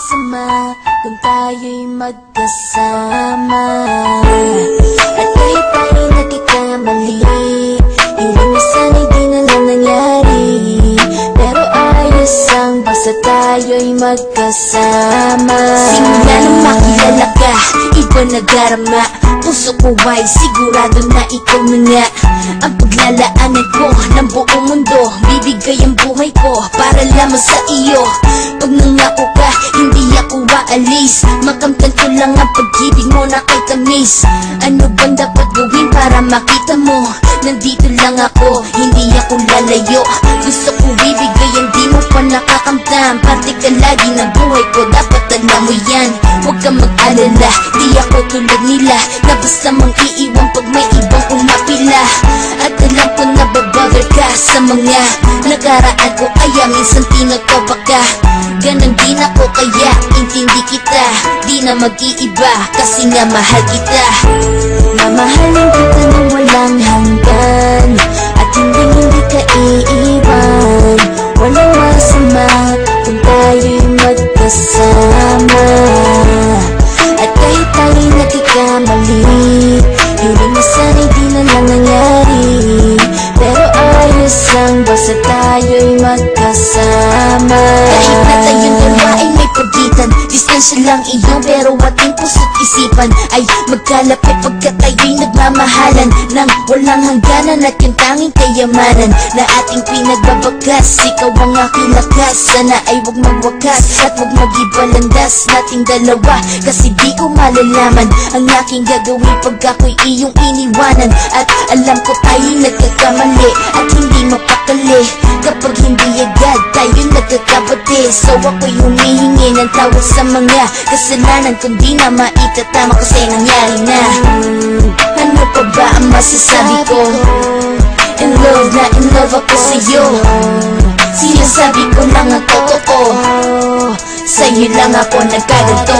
masama kung tayo'y magkasama. At kahit tayo'y nagkakamali Hiling na sana'y di na lang nangyari. Pero ayos ang basta tayo'y magkasama. Simula nang makilala ka, iba nagarama Puso ko ay sigurado na ikaw na nga. Ang paglalaanan ko ng buong mundo Bibigay ang buhay ko para lamang sa iyo. Pag nangako ka, hindi ako aalis. Makamtan ko lang ang pag-ibig mo na kay tamis. Ano bang dapat gawin para makita mo? Nandito lang ako, hindi ako lalayo. Gusto ko bibigay pa nakakamtam Parte ka lagi ng buhay ko, dapat alam mo yan. Huwag kang mag-alala, di ako tulad nila. Na basta mang iiwan pag may ibang umapila. At alam ko na babother ka sa mga Nakaraan ko. Kaya minsan tinagpaba ka. Ganon din ako kaya intindi kita. Di na mag-iiba kasi nga mahal kita. Mamahalin kita magkasama Kahit na tayong Distansya lang iyo pero ating puso't isipan Ay magkalapit pagkat tayo'y nagmamahalan Nang walang hangganan at yung tanging kayamanan Na ating pinagbabagas Ikaw ang aking lakas Sana ay wag magwakas At wag magibalandas nating dalawa Kasi di ko malalaman Ang aking gagawin pag ako'y iyong iniwanan At alam ko tayo'y nagkakamali At hindi mapakali. Kapag hindi agad tayo'y nagkakabati. So ako'y humihingi ng tawad mga kasalanan Kundi na maitatama kasi nangyari na. Ano pa ba ang masasabi ko? In love na in love ako sa'yo. Sinasabi ko lang ang totoo. Sa'yo lang ako nagkaganto.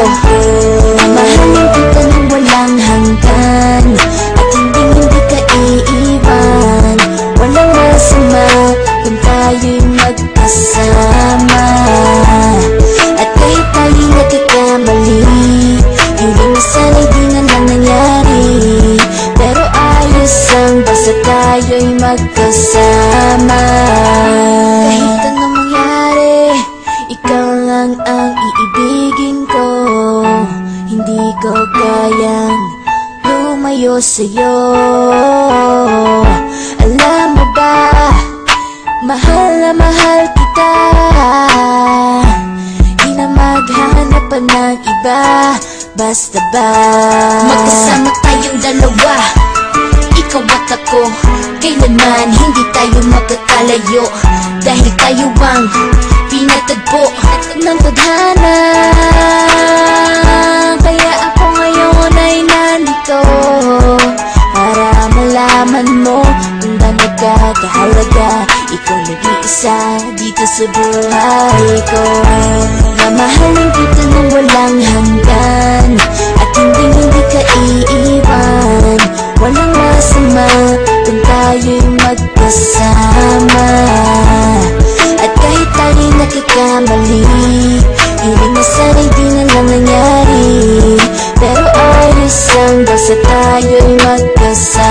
Mamahalin kita nang walang hanggan. At hindi hindi ka iiwan Walang magkasama Kahit anong mangyari Ikaw lang ang iibigin ko. Hindi ko kayang lumayo sa'yo. Alam mo ba Mahal na mahal kita. Di na maghanap pa ng iba Basta ba? Magkasama tayong dalawa. Ikaw at ako Kailanman hindi tayo magkakalayo. Dahil tayo ang pinatagpo ng tadhana Kaya ako ngayon ay nandito Para malaman mo kung gaano ka kahalaga. Ikaw nag-iisa dito sa buhay ko. Mamahalin kita nang walang hanggan tayo'y magkasama